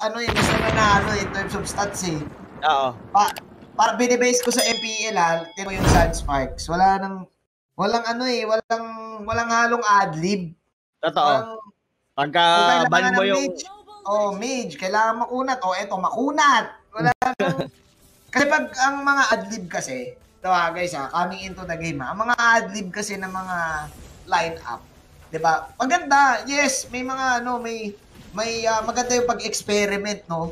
ano eh, mas nanalo in terms of stats eh. Oo. Pa, para binibase ko sa MPL ha, tino yung Sun Sparks. Wala nang, walang ano eh, walang, walang halong adlib. Totoo. Walang, Pagka ban mo ng yung... mage, oh, mage, kailangan makunat. Oh, eto, makunat. Wala nang, kasi pag ang mga adlib kasi, ito ha guys ha, coming into the game ha, ang mga adlib kasi ng mga line-up, 'di ba? Maganda, yes, may mga ano, may may ah, maganda yung pag-experiment, no?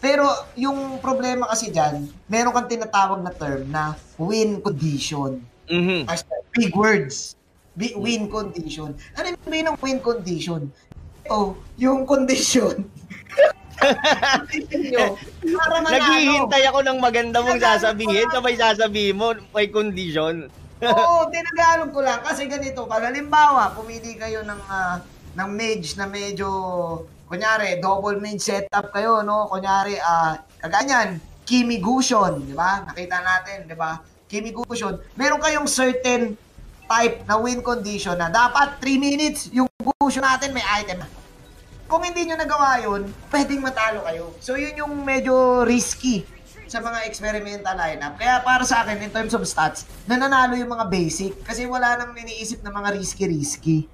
Pero yung problema kasi diyan, meron kang tinatawag na term na win condition. Mhm. As big words. Big win condition. Ano yung sabihin ng win condition? Oh, yung condition. Manalo. Naghihintay ako ng maganda mong sasabihin, sabay sasabihin mo, may condition. Oo, tinagalog ko lang. Kasi ganito, pag halimbawa, pumili kayo ng, ah, ng mage na medyo, kunyari, double mage setup kayo, no? Kunyari, ah, kaganyan, Kimi Gusion, di ba? Nakita natin, di ba? Kimi Gusion. Meron kayong certain type na win condition na dapat 3 minutes yung Gusion natin may item. Kung hindi nyo nagawa yun, pwedeng matalo kayo. So, yun yung medyo risky sa mga experimental lineup. Kaya para sa akin, in terms of stats, nananalo yung mga basic kasi wala nang iniisip na mga risky-risky.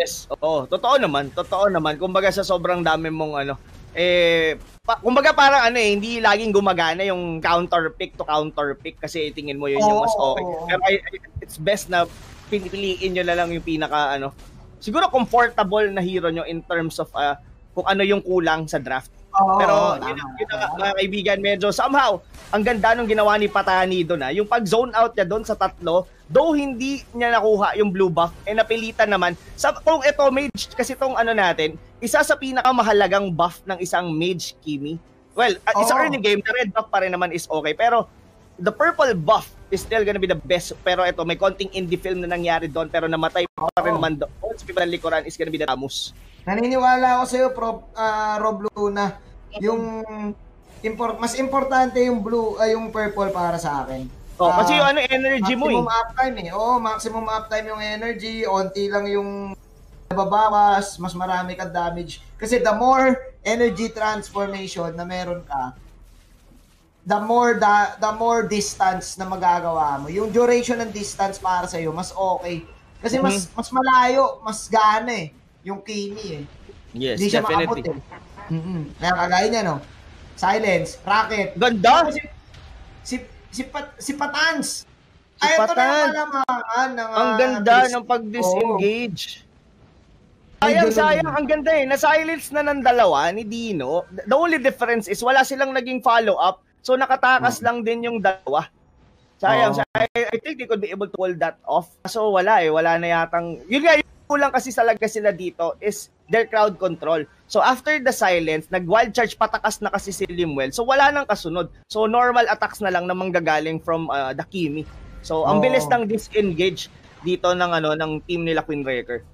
Yes, oo. Totoo naman, totoo naman. Kumbaga sa sobrang dami mong ano, eh, pa, kumbaga parang ano eh, hindi laging gumagana yung counter pick to counter pick kasi tingin mo yun yung mas okay. Pero I- I- it's best na pinipiliin nyo na lang yung pinaka ano, siguro comfortable na hero nyo in terms of ah, kung ano yung kulang sa draft. Pero yun, ang- yun ang, mga kaibigan, medyo somehow, ang ganda nung ginawa ni Patani doon ah. Yung pag-zone out niya doon sa tatlo, though hindi niya nakuha yung blue buff, eh napilitan naman. Sa, kung ito, mage, kasi itong ano natin, isa sa pinakamahalagang buff ng isang mage, Kimi. Well, uh, isa Oo. early game, the red buff pa rin naman is okay. Pero the purple buff is still gonna be the best. Pero ito, may konting indie film na nangyari doon, pero namatay pa rin naman doon. Sa pipalang likuran is gonna be the Tamus. Naniniwala ako sa'yo, Prof, ah, Rob Luna, yung import, mas importante yung blue, ay yung purple para sa akin. Oh, Ah, kasi yung ano, energy mo eh. maximum uptime eh. Oo, maximum uptime yung energy, onti lang yung nababawas, mas marami kang damage. Kasi the more energy transformation na meron ka, the more the, the more distance na magagawa mo. Yung duration ng distance para sa iyo mas okay. Kasi mas Mhm. mas malayo, mas gana eh yung Kimi eh. Yes, Hindi siya maabot definitely. eh. Mm-mm. Kaya kagaya niya no. Silence, Rocket. Ganda! Si si si, Pat, si Patans. Si Ay, ito na Patans. malamangan ng Ang ah, ganda Chris- ng pag-disengage. Ay, Sayang, sayang. Ang ganda eh. Na-silence na ng dalawa ni Dino. The only difference is wala silang naging follow-up. So nakatakas lang din yung dalawa. Sayang. Oo. sayang. I, think they could be able to pull that off. So wala eh. Wala na yatang... Yun nga, yung kulang kasi talaga sila dito is their crowd control. So after the silence, nag-wild charge patakas na kasi si Limwell. So wala nang kasunod. So normal attacks na lang na manggagaling from uh, the Kimi. So ang Oo. bilis ng disengage dito ng ano ng team nila Queen Wrecker.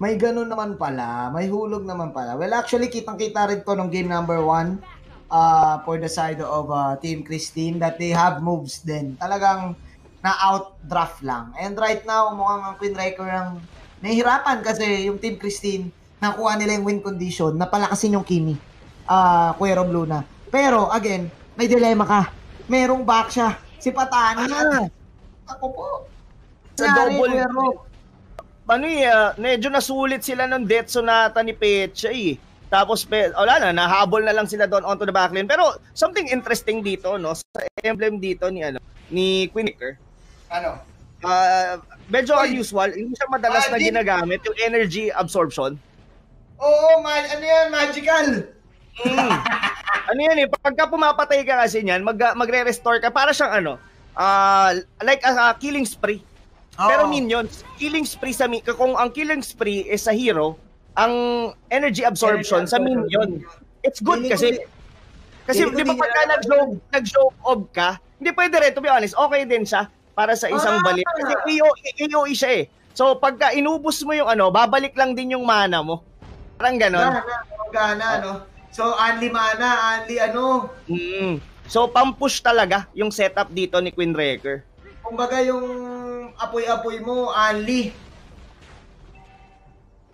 May ganun naman pala. May hulog naman pala. Well, actually, kitang-kita rin to nung game number one uh, for the side of uh, Team Christine that they have moves din. Talagang na-outdraft lang. And right now, mukhang ang Queen Wrecker ang nahihirapan kasi yung Team Christine nakuha nila yung win condition na palakasin yung Kimi. Uh, Kuya Rob Luna. Pero, again, may dilemma ka. Merong back siya. Si Patani. Ah. Ako po. Sa Nangyari, double- Kuya Rob. ano eh, ah, medyo nasulit sila ng death sonata ni Pecha eh. Tapos, pe, wala na, nahabol na lang sila doon onto the backlane. Pero, something interesting dito, no, sa emblem dito ni, ano, ni Queen Vicker, Ano? ah, medyo Uy. unusual, hindi siya madalas Ah, na ginagamit, yung energy absorption. Oo, ma- ano yan, magical. Mm. ano yan eh, pagka pumapatay ka kasi niyan, mag, magre-restore ka, para siyang ano, ah, like a, a killing spree. Pero Oo. minions, killing spree sa mi- kung ang killing spree is sa hero, ang energy absorption Energy sa minion. It's good kasi kasi di ba pagka nag-show nag-show ob ka, hindi pwede rin to be honest, okay din siya para sa isang Ah. balik kasi AOE, AOE siya eh. So pagka inubos mo yung ano, babalik lang din yung mana mo. Parang ganon. Gana, gana, no? So, only mana, only ano, Mm. So pampush talaga yung setup dito ni Queen Wrecker. kumbaga yung apoy-apoy mo, only.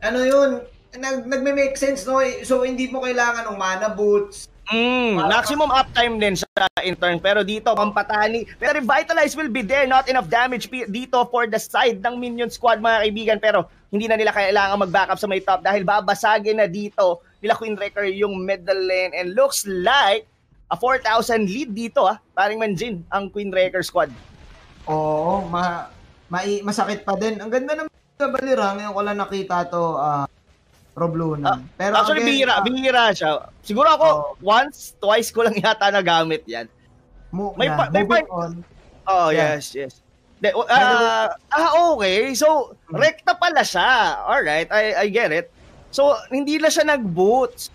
Ano yun? nag, nagme-make sense, no? So, hindi mo kailangan ng mana boots. Mm, maximum uptime din sa in turn. Pero dito, pampatani. Pero Revitalize will be there. Not enough damage dito for the side ng minion squad, mga kaibigan. Pero hindi na nila kailangan mag-backup sa may top dahil babasagin na dito nila Queen Wrecker yung middle lane. And looks like a 4,000 lead dito, ah. Paring Manjin, ang Queen Wrecker squad. Oo, ma, ma masakit pa din. Ang ganda ng Balira. Ngayon ko lang nakita to, uh, Robluna. Ah, Pero actually, again, bihira, uh, bihira siya. Siguro ako, oh, once, twice ko lang yata nagamit yan. Mo, may, pa, may part, on. Oh, yeah. yes, yes. De, uh, ah, okay. So, hmm. rekta pala siya. Alright, I, I get it. So, hindi na siya nag-boots.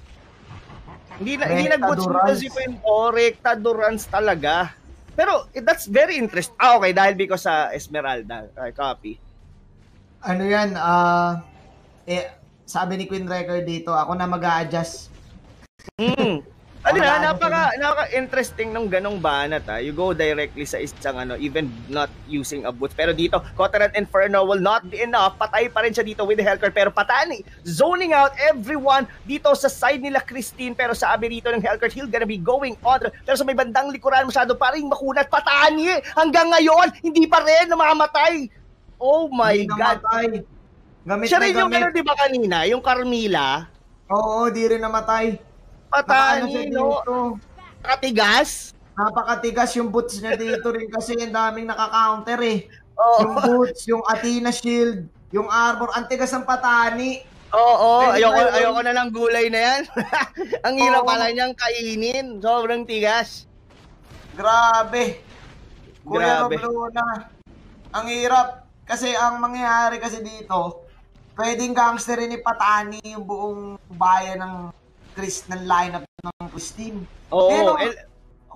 Hindi na, hindi nag-boots kasi po yung oh, rekta talaga. Pero, that's very interesting. Ah, okay, dahil because sa Esmeralda. Uh, copy. Ano yan, ah, uh, eh, sabi ni Queen Record dito, ako na mag adjust Mm. Ano na, napaka, napaka-interesting nung ganong banat ha. Ah. You go directly sa isang ano, even not using a boot. Pero dito, Coterant Inferno will not be enough. Patay pa rin siya dito with the Hellcard. Pero patani, zoning out everyone dito sa side nila Christine. Pero sabi dito ng Hellcard, he'll gonna be going on. Pero sa may bandang likuran, masyado pa rin makunat. Patani, hanggang ngayon, hindi pa rin namamatay. Oh my hindi God. Namatay. Gamit Siya rin yung ano, di ba kanina? Yung Carmila? Oo, di rin namatay. Patani, no? Katigas? Napakatigas yung boots niya dito rin kasi ang daming naka-counter eh. Oh. Yung boots, yung Athena shield, yung armor, ang tigas ng patani. Oo, oh, oh. ayoko, ayoko na lang gulay na yan. ang hirap oh. pala niyang kainin. Sobrang tigas. Grabe. Kuya Grabe. Roblona. Ang hirap. Kasi ang mangyayari kasi dito, pwedeng gangster ni Patani yung buong bayan ng Chris ng lineup ng Christine. Oo. Pero, el-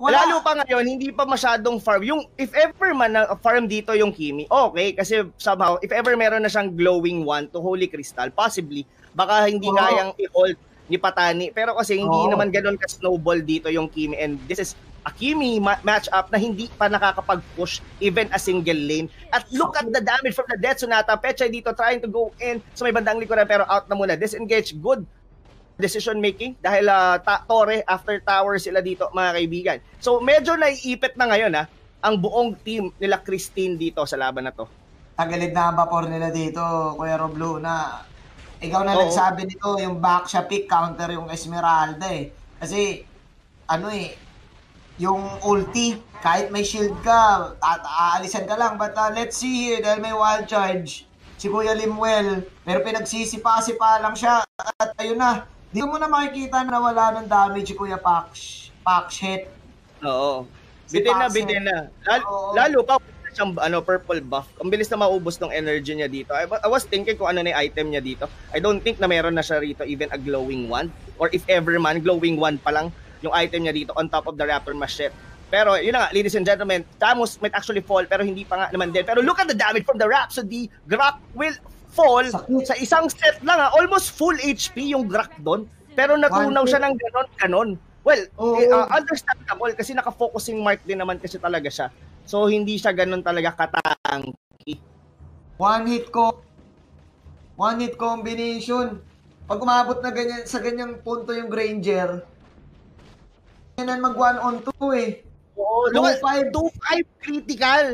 wala. Lalo pa ngayon, hindi pa masyadong farm. Yung, if ever man na farm dito yung Kimi, okay, kasi somehow, if ever meron na siyang glowing one to Holy Crystal, possibly, baka hindi oh. kayang i-hold ni Patani. Pero kasi hindi oh. naman ganun ka-snowball dito yung Kimi. And this is Akimi ma- matchup na hindi pa nakakapag-push even a single lane. At look at the damage from the Death Sonata. Pecha dito trying to go in sa may bandang likuran pero out na muna. Disengage. Good decision making dahil uh, ta- Torre after tower sila dito mga kaibigan. So medyo naiipit na ngayon ha ang buong team nila Christine dito sa laban na to. Tagalid na ang vapor nila dito, Kuya Roblo, na ikaw na Oo. nagsabi nito, yung back siya pick counter yung Esmeralda eh. Kasi ano eh, yung ulti, kahit may shield ka, at aalisan ka lang. But uh, let's see here, dahil may wild charge, si Kuya Limwell, pero pinagsisipa-sipa lang siya, at ayun na, dito mo na makikita na wala ng damage si Kuya Pax, Pax hit. Oo. Si bitin na, bitin na. Lalo, lalo pa, siyang ano, purple buff. Ang bilis na maubos ng energy niya dito. I, I was thinking kung ano na yung item niya dito. I don't think na meron na siya rito even a glowing one. Or if ever man, glowing one pa lang yung item niya dito on top of the Raptor Machete. Pero yun na nga, ladies and gentlemen, Tamus might actually fall pero hindi pa nga naman din. Pero look at the damage from the Rhapsody. Grok will fall Sakit. sa isang set lang ha. Almost full HP yung Grok doon. Pero natunaw siya ng ganon-ganon. Well, oh, eh, uh, understandable kasi naka-focusing mark din naman kasi talaga siya. So hindi siya ganon talaga katangki. One hit ko. One hit combination. Pag umabot na ganyan sa ganyang punto yung Granger, yan mag 1 on 2 eh. Oo, 2-5. 2-5 critical.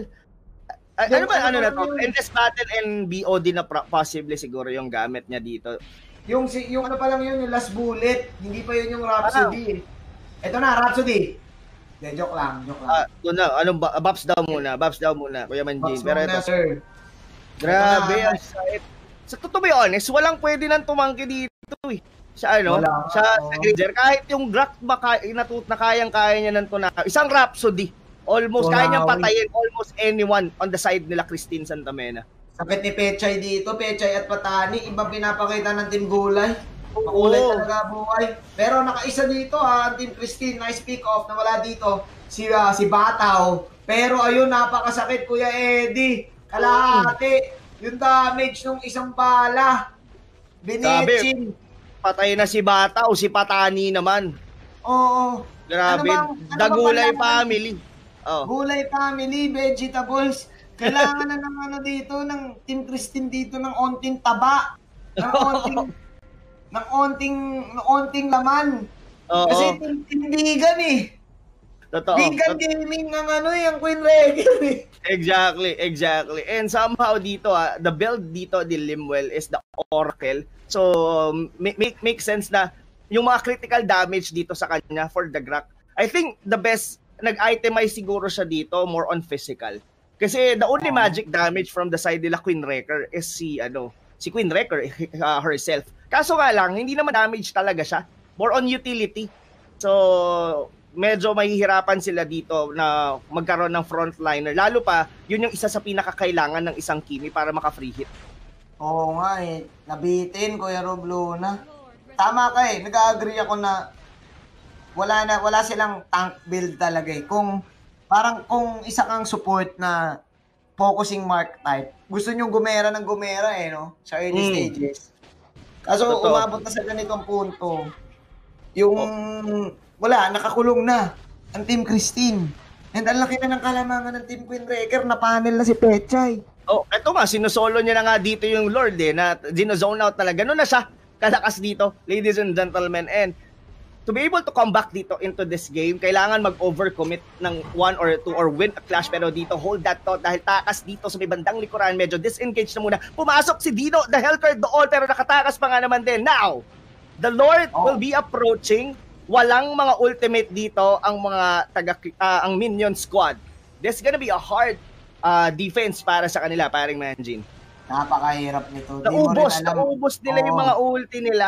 Uh, ano ba, ano na to? Endless Battle and BOD na possibly siguro yung gamit niya dito. Yung, si, yung ano pa lang yun, yung last bullet. Hindi pa yun yung Rhapsody ah. eh. Ito na, Rhapsody. De, joke lang, joke lang. Ah, uh, na, anong ba, Babs daw muna, Babs daw muna, Kuya Manjin. Pero ito, sir. Grabe, ang Sa totoo be honest, walang pwede nang tumangki dito eh sa ano, Wala. sa, sa Granger. Kahit yung Grak baka inatut na kayang kaya niya nang tunaka. Isang Rhapsody. Almost Wala. kaya niyang patayin almost anyone on the side nila Christine Santamena. Sakit ni Pechay dito, Pechay at Patani, iba pinapakita ng Team Gulay. Makulay Oo. talaga buhay. Pero nakaisa dito ha, ang Team Christine, nice pick off na wala dito si uh, si Bataw. Pero ayun, napakasakit Kuya Eddie. Kalahati. Yung damage ng isang bala. Binitchin patay na si Bata o si Patani naman. Oo. Grabe. Ano bang, ano Dagulay family. Oh. Gulay family, vegetables. Kailangan na ng ano dito, ng Team Christine dito, ng onting taba. Ng onting, ng onting, ng onting laman. Oo. Kasi tindigan eh. Totoo. Vegan gaming ng ano eh, ang Queen Regan eh. Exactly, exactly. And somehow dito, ah, the build dito ni Limwell is the Oracle. So, um, make, make, make sense na yung mga critical damage dito sa kanya for the Grak. I think the best, nag-itemize siguro siya dito more on physical. Kasi the only Oh. magic damage from the side nila Queen Wrecker is si, ano, si Queen Wrecker uh, herself. Kaso nga lang, hindi naman damage talaga siya. More on utility. So, medyo mahihirapan sila dito na magkaroon ng frontliner. Lalo pa, yun yung isa sa pinakakailangan ng isang Kimi para maka-free hit. Oo nga eh. Nabitin, Kuya Rob Luna. Tama ka eh. Nag-agree ako na wala na wala silang tank build talaga eh. Kung parang kung isa kang support na focusing mark type, gusto nyo gumera ng gumera eh, no? Sa early Mm. stages. Kaso Totoo. umabot na sa ganitong punto, yung wala, nakakulong na ang Team Christine. And ang laki na ng kalamangan ng Team Queen Wrecker, na panel na si Pechay. Oh, eto nga, sinusolo niya na nga dito yung Lord eh, na zone out talaga. Ganun na siya, kalakas dito, ladies and gentlemen. And to be able to come back dito into this game, kailangan mag-overcommit ng one or two or win a clash. Pero dito, hold that thought dahil takas dito sa may bandang likuran, medyo disengage na muna. Pumasok si Dino, the Hellcard doon, pero nakatakas pa nga naman din. Now, the Lord Oh. will be approaching. Walang mga ultimate dito ang mga taga ah, ang minion squad. This gonna be a hard ah, defense para sa kanila, paring Manjin. Napakahirap nito. Di Naubos, alam. naubos nila yung Oo. mga ulti nila.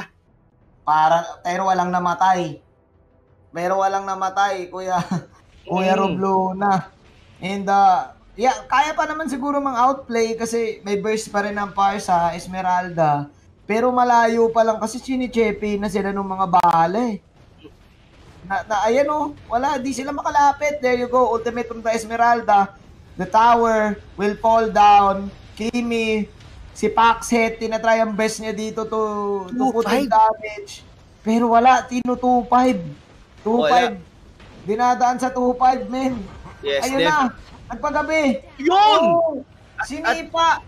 Para, pero walang namatay. Pero walang namatay, Kuya, Kuya Mm. Rob Luna. And, uh, yeah, kaya pa naman siguro mang outplay kasi may burst pa rin ang par sa Esmeralda. Pero malayo pa lang kasi sinichepe na sila ng mga bahala eh. Na, na, ayan oh, wala, di sila makalapit. There you go, ultimate from the Esmeralda. The tower will fall down. Kimi, si Paxhead, tinatry ang best niya dito to, to put in 2-5. damage. Pero wala, Tino 2-5. 2-5. Dinadaan sa 2-5, men. Yes, Ayun Dev. na, nagpagabi. Yun! Oh, sinipa.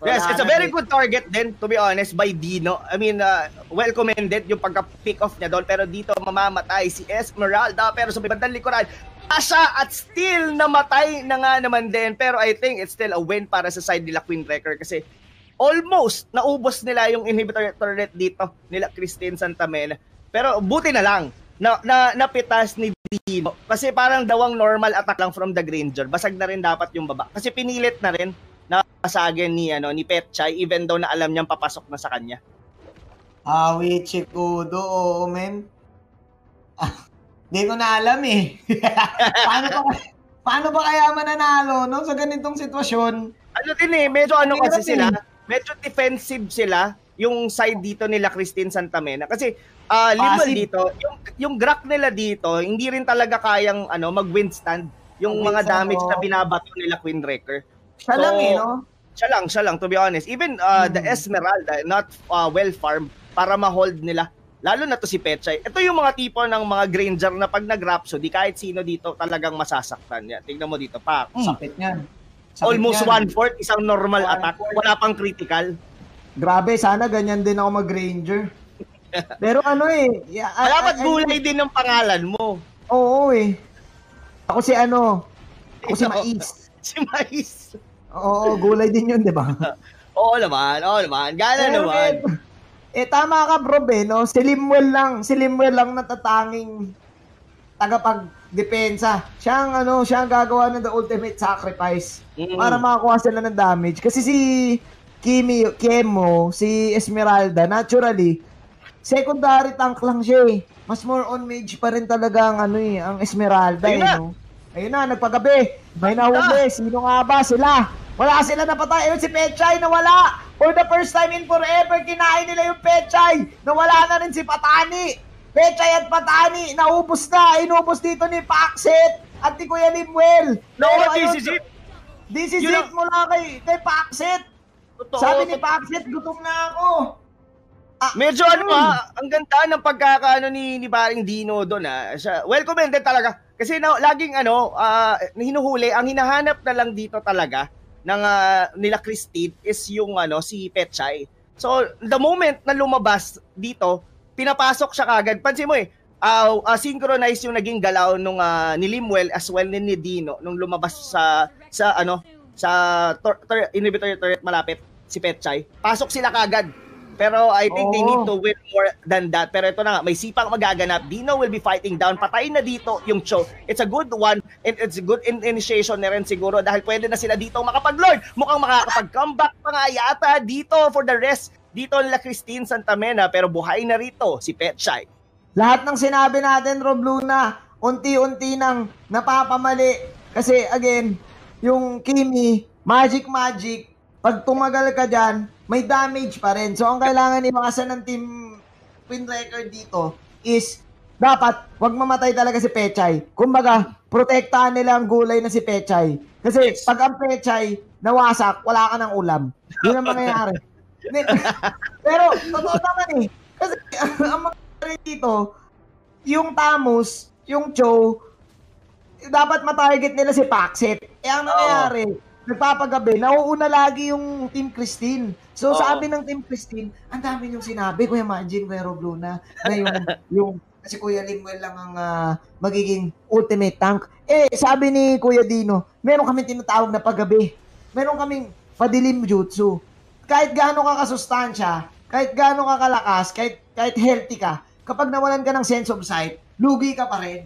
Yes, Wala it's a very good target din, to be honest, by Dino. I mean, uh, well commended yung pagka-pick off niya doon. Pero dito, mamamatay si Esmeralda. Pero sa bandang likuran, Asha at still namatay na nga naman din. Pero I think it's still a win para sa side nila Queen Wrecker kasi almost naubos nila yung inhibitor turret dito nila Christine Santamena. Pero buti na lang na, na napitas ni Dino kasi parang dawang normal attack lang from the Granger. Basag na rin dapat yung baba. Kasi pinilit na rin na pasagin ni ano ni Petchay even though na alam niyang papasok na sa kanya. Awi, Chikudo, oo, men. Ah, Hindi ko na alam eh. paano ba, paano ba kaya mananalo no, sa ganitong sitwasyon? Ano din eh, medyo ano Hirap kasi eh. sila, medyo defensive sila yung side dito nila Christine Santamena kasi ah Limol Passive. dito, yung yung Grak nila dito, hindi rin talaga kayang ano mag-withstand yung mga damage na binabato nila Queen Wrecker. Siya So, lang eh, no? Siya lang, siya lang to be honest. Even uh, the Hmm. Esmeralda not uh, well farmed para ma-hold nila. Lalo na to si Petchay. Ito yung mga tipo ng mga Granger na pag nag-Rhapsody, kahit sino dito talagang masasaktan. Yan. Tingnan mo dito, pa. Mm. Sakit niyan. Sakit Almost niyan. one-fourth, isang normal One attack. fourth. Wala pang critical. Grabe, sana ganyan din ako mag-ranger. Pero ano eh, yeah, Dapat I- I- gulay din ng pangalan mo. Oo eh. Ako si ano, ako si. Mais. Si Mais. Oo, gulay din yun, di ba? Oo naman, oo naman. Gana Pero, naman. Eh, tama ka bro, eh, no? Si Limwell lang, si Limwell lang natatanging tagapag-depensa. Siya ang, ano, siya ang gagawa ng the ultimate sacrifice Mm. para makakuha sila ng damage. Kasi si Kimi, Kemo, si Esmeralda, naturally, secondary tank lang siya eh. Mas more on mage pa rin talaga ang ano eh, ang Esmeralda Ayun eh, na. no? Ayun na, nagpagabi. May nahuli. Sino nga ba sila? Wala sila napatay. Ayun si Pechay, nawala. For the first time in forever, kinain nila yung Pechay. Nawala na rin si Patani. Pechay at Patani, naubos na. Inubos dito ni Paxet at ni Kuya Limwell. No, Pero this ayun, is it. This is Yun it ang- mula kay, kay Paxet. Totoo. Sabi ni Paxet, gutom na ako. Ah, Medyo ano ha, ang ganda ng pagkakaano ni ni Baring Dino doon ha. Siya, well commended talaga. Kasi na, laging ano, ah, hinuhuli, ang hinahanap na lang dito talaga ng ah, nila Christine is yung ano si Petchay. So, the moment na lumabas dito, pinapasok siya kagad. Pansin mo eh, uh, uh, synchronize yung naging galaw nung uh, ni Limwell as well ni, ni Dino nung lumabas sa sa ano sa tor- tor- inhibitor turret malapit si Petchay. Pasok sila kagad. Pero I think oh. they need to win more than that. Pero ito na nga, may sipang magaganap. Dino will be fighting down. Patay na dito yung Cho. It's a good one and it's a good in- initiation na rin siguro dahil pwede na sila dito makapag-lord. Mukhang makakapag-comeback pa nga yata dito for the rest. Dito nila Christine Santamena pero buhay na rito si Petchay. Lahat ng sinabi natin, Rob Luna, unti-unti nang napapamali. Kasi again, yung Kimi, Magic Magic, pag tumagal ka dyan, may damage pa rin. So, ang kailangan iwasan ng team win record dito is dapat wag mamatay talaga si Pechay. Kumbaga, protektahan nila ang gulay na si Pechay. Kasi pag ang Pechay nawasak, wala ka ng ulam. Yun ang mangyayari. Pero, totoo naman eh. Kasi ang mangyayari dito, yung Tamus, yung Cho, dapat matarget nila si Paxet. Eh, ang nangyayari, oh nagpapagabi, nauuna lagi yung Team Christine. So, Oo. sabi ng Team Christine, ang dami yung sinabi, Kuya Majin, Kuya Robluna, na yung, yung si Kuya Linwell lang ang uh, magiging ultimate tank. Eh, sabi ni Kuya Dino, meron kami tinatawag na paggabi. Meron kaming padilim jutsu. Kahit gaano ka kasustansya, kahit gaano ka kalakas, kahit, kahit healthy ka, kapag nawalan ka ng sense of sight, lugi ka pa rin.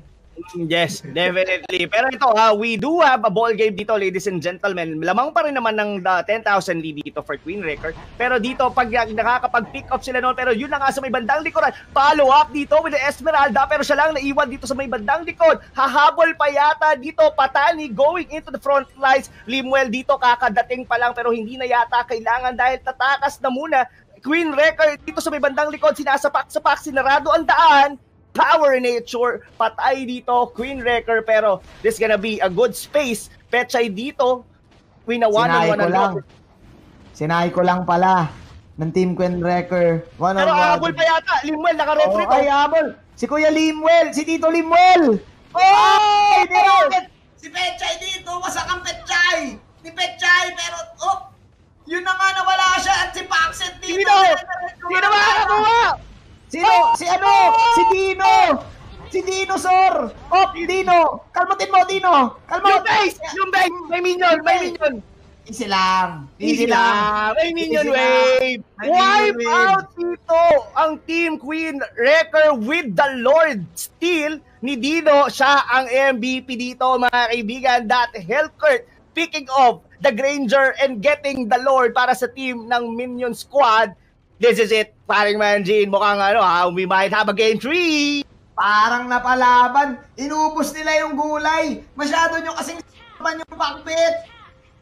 Yes, definitely. Pero ito ha, we do have a ball game dito, ladies and gentlemen. Lamang pa rin naman ng uh, 10,000 lead dito for Queen Record. Pero dito, pag nakakapag-pick up sila noon, pero yun na nga sa may bandang likuran. Follow up dito with the Esmeralda, pero siya lang naiwan dito sa may bandang likod. Hahabol pa yata dito, Patani going into the front lines. Limwell dito, kakadating pa lang, pero hindi na yata kailangan dahil tatakas na muna Queen Record dito sa may bandang likod, sinasapak-sapak, sinarado ang daan, Power Nature, patay dito, Queen Wrecker, pero this gonna be a good space. Petchay dito, Queen na one on one. Ko lang. Sinay ko lang pala ng Team Queen Wrecker. One pero habol pa yata, Limwell, naka-referee oh, Ay. Si Kuya Limwell, si Tito Limwell. Oh! Ay, dito! Si Petchay dito, masak ang Petchay. Ni Petchay, pero, oh, yun na nga nawala siya at si Paxet dito. Sino? Sino ba nakakuha? Sino? Si ano? Si Dino! Si Dino, sir! Oh, Dino! Kalmatin mo, Dino! Kalma! Yung base! Yung base! May minion! May minion! Easy lang. Easy, Easy lang. May minion wave. Wipe out dito ang Team Queen Wrecker with the Lord Steel ni Dino. Siya ang MVP dito, mga kaibigan. That Hellcurt picking off the Granger and getting the Lord para sa team ng Minion Squad This is it, paring Manjin. Mukhang ano ha, we might have a game 3. Parang napalaban. Inubos nila yung gulay. Masyado nyo kasing s**man yung bakbit.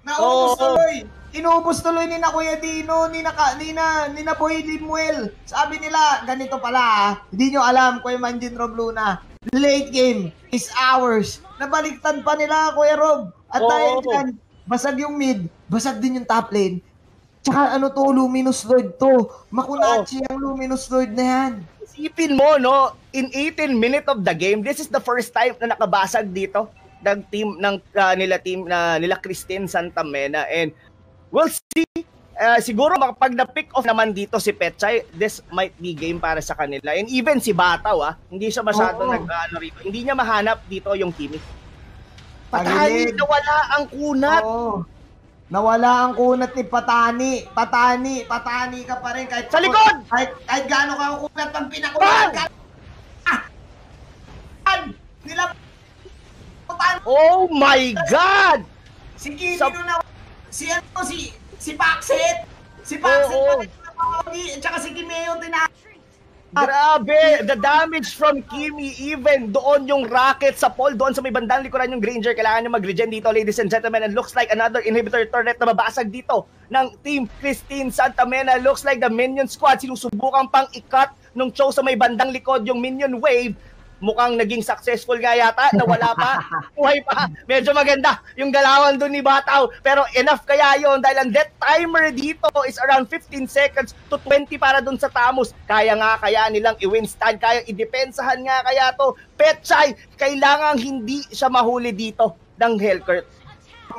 Naubos oh. tuloy. Inubos tuloy ni na Kuya Dino, ni na, ni na, ni na Boy Limuel. Sabi nila, ganito pala ha. Hindi nyo alam, Kuya Manjin Rob Luna. Late game is ours. Nabaliktad pa nila, Kuya Rob. At oh. dahil dyan, basag yung mid, basag din yung top lane Tsaka ano to, Luminous Lord to. Makunachi oh. ang Luminous Lord na yan. Isipin mo, no, in 18 minutes of the game, this is the first time na nakabasag dito ng team ng uh, nila team na uh, nila Christine Santamena and we'll see uh, siguro pag na-pick off naman dito si Petchay, this might be game para sa kanila. And even si Bataw, ah, hindi siya masyado oh, nag ano, rito. Hindi niya mahanap dito yung Kimi. Patay na wala ang kunat. Oh. Nawala ang kunat ni Patani. Patani, Patani ka pa rin kahit sa likod. Kahit kahit gaano ka kunat pang pinakulat ka. Ah! Nila Oh my god. Si Kimi sa... na si ano si si Paxet. Si Paxet oh, oh. at saka si Kimeo tina Grabe! The damage from Kimi, even doon yung rocket sa pole, doon sa may bandang likuran yung Granger, kailangan nyo mag-regen dito, ladies and gentlemen, and looks like another inhibitor turret na mabasag dito ng Team Christine Santamena. Looks like the minion squad sinusubukan pang ikat nung Cho sa may bandang likod yung minion wave mukhang naging successful nga yata, nawala pa, buhay pa. Medyo maganda yung galawan doon ni Bataw. Pero enough kaya yon dahil ang death timer dito is around 15 seconds to 20 para doon sa Tamus. Kaya nga kaya nilang i-win stand, kaya idepensahan nga kaya to. Petchay, kailangan hindi siya mahuli dito ng Hellcurt.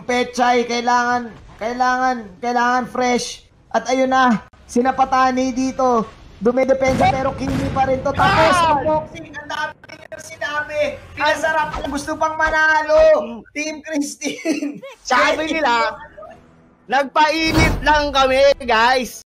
Petchay, kailangan, kailangan, kailangan fresh. At ayun na, Sinapatani dito. Dumidepensa pero kimi pa rin to. Tapos Ah! boxing, ang dami nyo sinabi. Pinasarap. Gusto pang manalo. Team Christine. Sabi nila, nagpainit lang kami, guys.